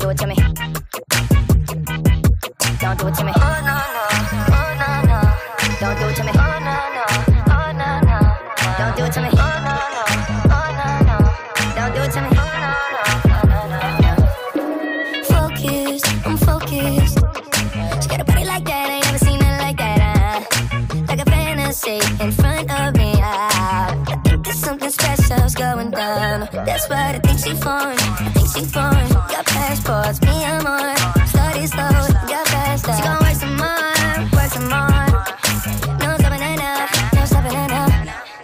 do it to me. Don't do it to me. Oh no no, oh no no. Don't do it to me. Oh no no, oh no no. Don't do it to me. Oh no no, oh no no. Don't do it to me. Oh no no, oh no no. Focus, I'm focused. She got a body like that, I ain't never seen it like that. Uh, like a fantasy in front of me. Uh, I think there's something special's going down. That's what I think she foreign. I think she foreign. Got passports, me I'm on. Study slow, got faster. She gon' work some more, work some more. No stopping her now, no stopping her now.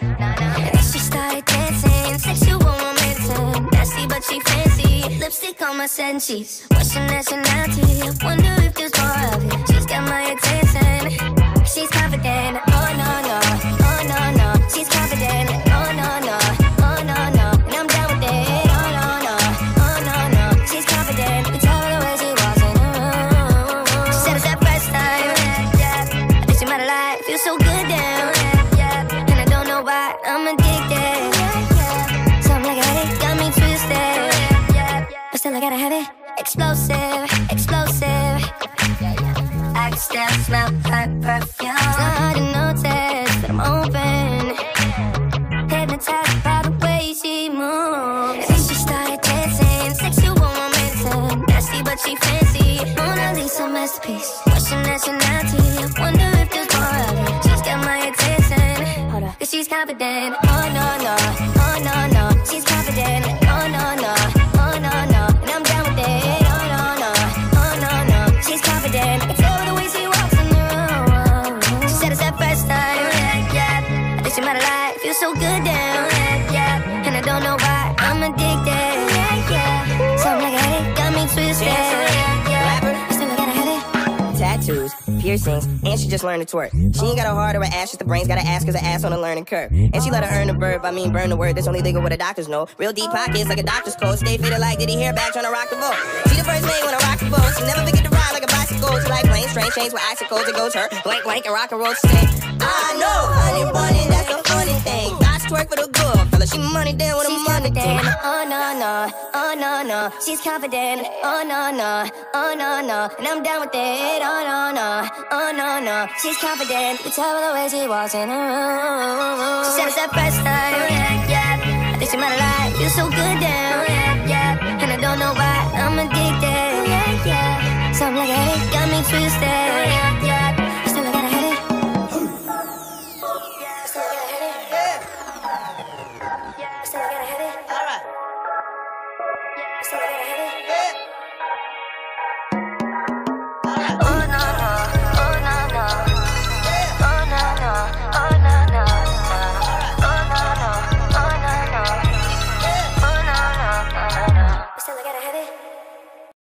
And then she started dancing, sexual momentum. Nasty but she fancy. Lipstick on my scent sheets. What's your nationality? Wonder if there's more of it. She's got I gotta have it. Explosive, explosive. I can still smell her perfume. It's not hard to notice that I'm open. Hypnotized by the way she moves. And she started dancing, sexual momentum. Nasty but she fancy. Mona Lisa masterpiece. What's your nationality? I wonder if there's more of it. She's got my attention. Hold. Cause she's confident. So good down. Yeah, yeah. And I don't know why I'm addicted. Yeah, yeah. Something like a headache got me twisted. Yeah, yeah. Still I gotta have it. tattoos, piercings, and she just learned to twerk. She ain't got a heart or an ass, just the brains. Gotta ask cause her ass on a learning curve. And she let her earn the verb, I mean burn the word. That's only legal what the doctors know. Real deep pockets like a doctor's coat. Stay fitted like did he hair back trying to rock the boat. She the first maid when I rock the boat. She never forget to ride like a bicycle. She like strange chains with icicles. It goes her blank blank and rock and roll stay. I know, honey bunny, that's the funny thing. I twerk for the good fella. She money down with a money confident. thing. Oh no no, oh no no. She's confident. Oh no no, oh no no. And I'm down with it. Oh no no, oh no no. She's confident. You tell by the way she walks in the room. She said it's that first time. Yeah, yeah. I think she might lied. Feels so good down. Yeah, yeah. that.